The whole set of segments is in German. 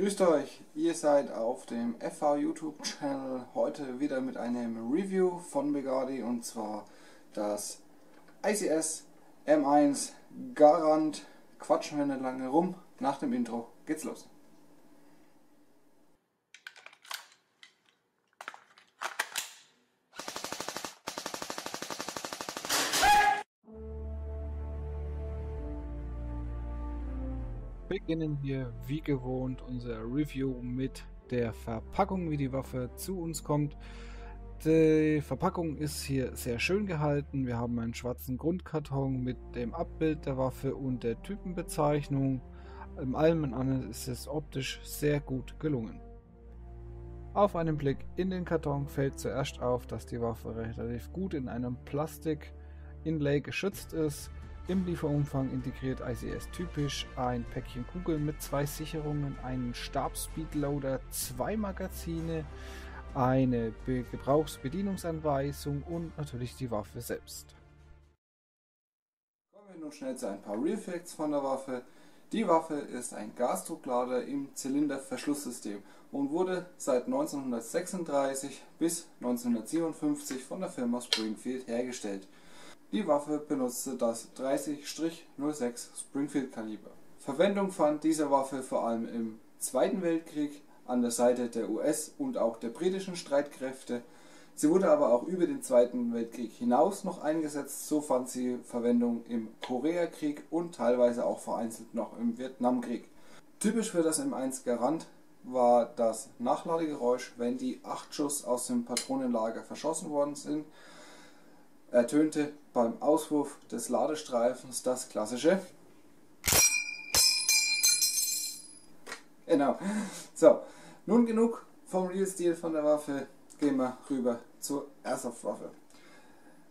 Grüßt euch, ihr seid auf dem FV YouTube Channel heute wieder mit einem Review von Begadi und zwar das ICS M1 Garant. Quatschen wir nicht lange rum, nach dem Intro geht's los. Beginnen wir wie gewohnt unser Review mit der Verpackung, wie die Waffe zu uns kommt. Die Verpackung ist hier sehr schön gehalten. Wir haben einen schwarzen Grundkarton mit dem Abbild der Waffe und der Typenbezeichnung. Im allem und allem ist es optisch sehr gut gelungen. Auf einen Blick in den Karton fällt zuerst auf, dass die Waffe relativ gut in einem Plastik-Inlay geschützt ist. Im Lieferumfang integriert ICS typisch ein Päckchen Kugeln mit zwei Sicherungen, einen Stabspeedloader, zwei Magazine, eine Be Gebrauchsbedienungsanweisung und natürlich die Waffe selbst. Kommen wir nun schnell zu ein paar Real Facts von der Waffe. Die Waffe ist ein Gasdrucklader im Zylinderverschlusssystem und wurde seit 1936 bis 1957 von der Firma Springfield hergestellt. Die Waffe benutzte das 30-06 Springfield Kaliber. Verwendung fand diese Waffe vor allem im Zweiten Weltkrieg an der Seite der US- und auch der britischen Streitkräfte. Sie wurde aber auch über den Zweiten Weltkrieg hinaus noch eingesetzt, so fand sie Verwendung im Koreakrieg und teilweise auch vereinzelt noch im Vietnamkrieg. Typisch für das M1 Garant war das Nachladegeräusch, wenn die 8 Schuss aus dem Patronenlager verschossen worden sind ertönte beim Auswurf des Ladestreifens das klassische Genau. So, nun genug vom Real-Stil von der Waffe, gehen wir rüber zur Airsoft-Waffe.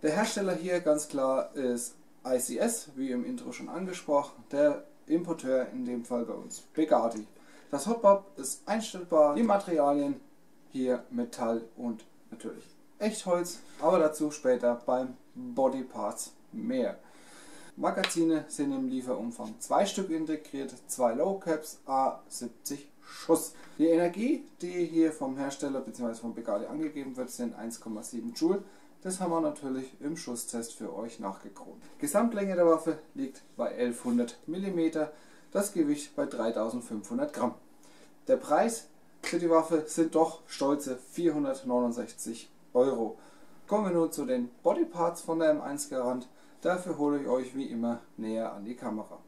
Der Hersteller hier ganz klar ist ICS, wie im Intro schon angesprochen, der Importeur in dem Fall bei uns Begati. Das Hotbob ist einstellbar, die Materialien hier Metall und natürlich Echtholz, aber dazu später beim Body Parts mehr. Magazine sind im Lieferumfang zwei Stück integriert, zwei Low Caps, A70 Schuss. Die Energie, die hier vom Hersteller bzw. vom Begadi angegeben wird, sind 1,7 Joule. Das haben wir natürlich im Schusstest für euch nachgekront. Gesamtlänge der Waffe liegt bei 1100 mm, das Gewicht bei 3500 Gramm. Der Preis für die Waffe sind doch stolze 469 Euro. Kommen wir nun zu den Bodyparts von der M1 Garant. Dafür hole ich euch wie immer näher an die Kamera.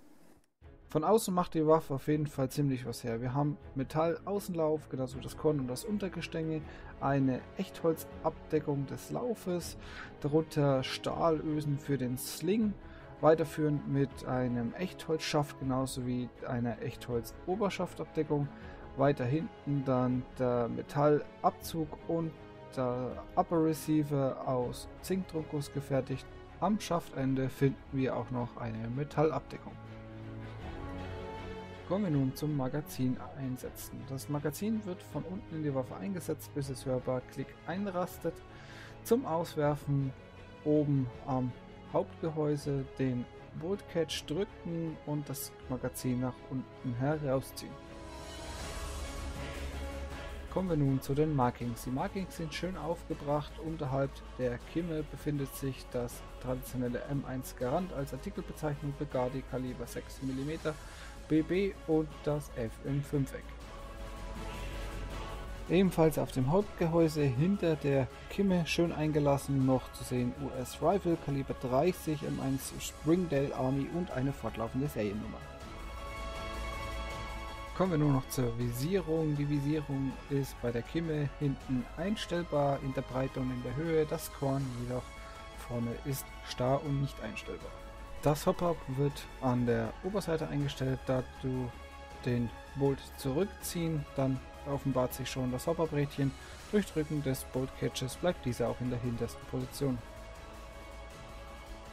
Von außen macht die Waffe auf jeden Fall ziemlich was her. Wir haben Metall-Außenlauf, genauso das Korn und das Untergestänge, eine Echtholzabdeckung des Laufes, darunter Stahlösen für den Sling, weiterführend mit einem Echtholzschaft, genauso wie einer Echtholz-Oberschaftabdeckung. Weiter hinten dann der Metallabzug und der Upper Receiver aus Zinkdruckguss gefertigt. Am Schaftende finden wir auch noch eine Metallabdeckung. Kommen wir nun zum Magazin einsetzen. Das Magazin wird von unten in die Waffe eingesetzt, bis es hörbar Klick einrastet. Zum Auswerfen oben am Hauptgehäuse den Bolt Catch drücken und das Magazin nach unten herausziehen. Kommen wir nun zu den Markings. Die Markings sind schön aufgebracht. Unterhalb der Kimme befindet sich das traditionelle M1 Garant als Artikelbezeichnung Begadi Kaliber 6 mm BB und das F im 5-Eck. Ebenfalls auf dem Hauptgehäuse hinter der Kimme schön eingelassen noch zu sehen US Rifle Kaliber 30 M1 Springdale Army und eine fortlaufende Seriennummer. Kommen wir nur noch zur Visierung. Die Visierung ist bei der Kimme hinten einstellbar in der Breite und in der Höhe. Das Korn jedoch vorne ist starr und nicht einstellbar. Das Hop-Up wird an der Oberseite eingestellt, da du den Bolt zurückziehen, dann offenbart sich schon das Hopper-Brädchen. Durch Drücken des Bolt Catches bleibt dieser auch in der hintersten Position.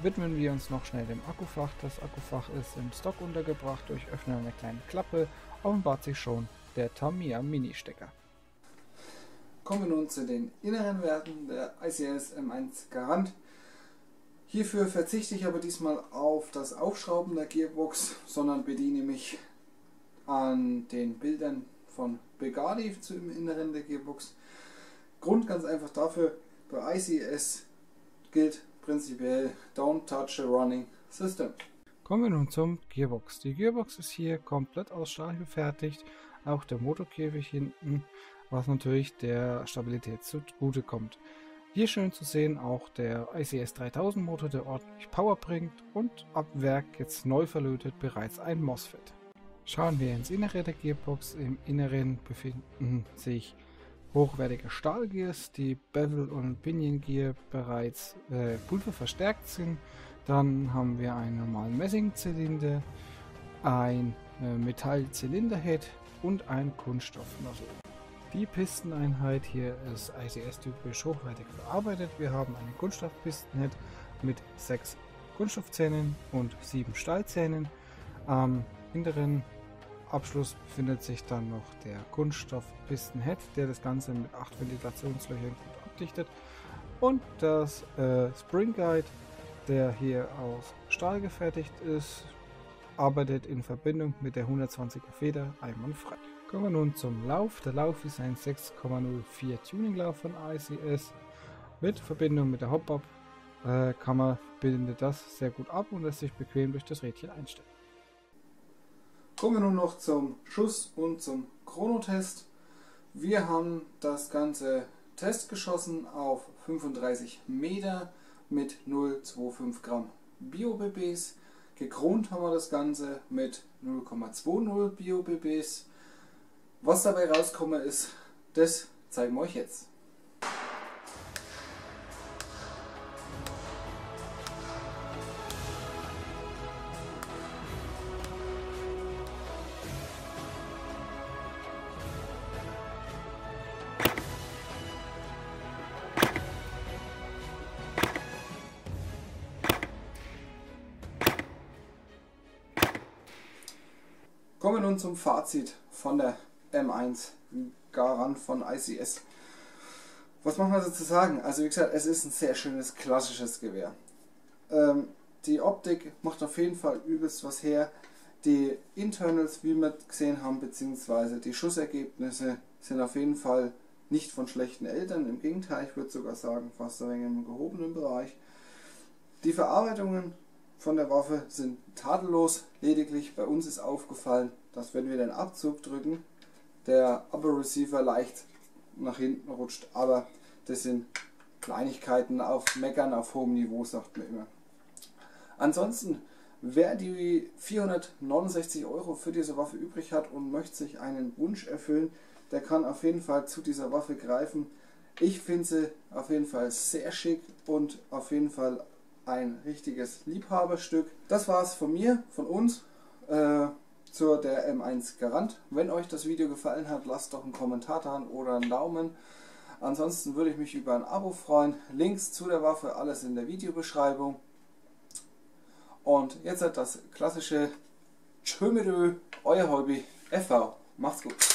Widmen wir uns noch schnell dem Akkufach. Das Akkufach ist im Stock untergebracht. Durch Öffnen einer kleinen Klappe offenbart sich schon der Tamiya Mini-Stecker. Kommen wir nun zu den inneren Werten der ICS M1 Garant. Hierfür verzichte ich aber diesmal auf das Aufschrauben der Gearbox, sondern bediene mich an den Bildern von Begadi im Inneren der Gearbox. Grund ganz einfach dafür, bei ICS gilt prinzipiell Don't Touch a Running System. Kommen wir nun zum Gearbox. Die Gearbox ist hier komplett aus Stahl gefertigt, auch der Motorkäfig hinten, was natürlich der Stabilität zugute kommt. Hier schön zu sehen auch der ICS 3000 Motor, der ordentlich Power bringt und ab Werk jetzt neu verlötet bereits ein MOSFET. Schauen wir ins Innere der Gearbox. Im Inneren befinden sich hochwertige Stahlgears, die Bevel und Pinion Gear bereits äh, pulververstärkt sind dann haben wir einen normalen Messingzylinder, ein äh, Metallzylinderhead und ein Kunststoffnozzle. Die Pisteneinheit hier ist ICS-typisch hochwertig verarbeitet. Wir haben einen Kunststoffpistenhead mit sechs Kunststoffzähnen und sieben Stahlzähnen. Am hinteren Abschluss befindet sich dann noch der Kunststoffpistenhead, der das Ganze mit acht Ventilationslöchern gut abdichtet. Und das äh, Spring Guide der hier aus Stahl gefertigt ist, arbeitet in Verbindung mit der 120er Feder einwandfrei. Kommen wir nun zum Lauf. Der Lauf ist ein 6,04 Tuninglauf von ICS. Mit Verbindung mit der Hop-Up äh, bildet das sehr gut ab und lässt sich bequem durch das Rädchen einstellen. Kommen wir nun noch zum Schuss und zum Chronotest. Wir haben das ganze Test geschossen auf 35 Meter mit 0,25 Gramm Bio-BBs. Gekront haben wir das Ganze mit 0,20 Bio-BBs. Was dabei rauskommen ist, das zeigen wir euch jetzt. Kommen wir nun zum Fazit von der M1 Garand von ICS. Was machen wir dazu sagen? Also wie gesagt, es ist ein sehr schönes klassisches Gewehr. Ähm, die Optik macht auf jeden Fall übelst was her. Die Internals, wie wir gesehen haben, beziehungsweise die Schussergebnisse sind auf jeden Fall nicht von schlechten Eltern. Im Gegenteil, ich würde sogar sagen, fast ein wenig im gehobenen Bereich. Die Verarbeitungen von der Waffe sind tadellos. Lediglich bei uns ist aufgefallen, dass wenn wir den Abzug drücken, der Upper Receiver leicht nach hinten rutscht. Aber das sind Kleinigkeiten auf Meckern auf hohem Niveau, sagt man immer. Ansonsten, wer die 469 Euro für diese Waffe übrig hat und möchte sich einen Wunsch erfüllen, der kann auf jeden Fall zu dieser Waffe greifen. Ich finde sie auf jeden Fall sehr schick und auf jeden Fall ein richtiges Liebhaberstück. Das war es von mir, von uns, äh, zur der M1 Garant. Wenn euch das Video gefallen hat, lasst doch einen Kommentar da oder einen Daumen. Ansonsten würde ich mich über ein Abo freuen. Links zu der Waffe, alles in der Videobeschreibung. Und jetzt hat das klassische Tschömerö, euer Hobby FV. Macht's gut.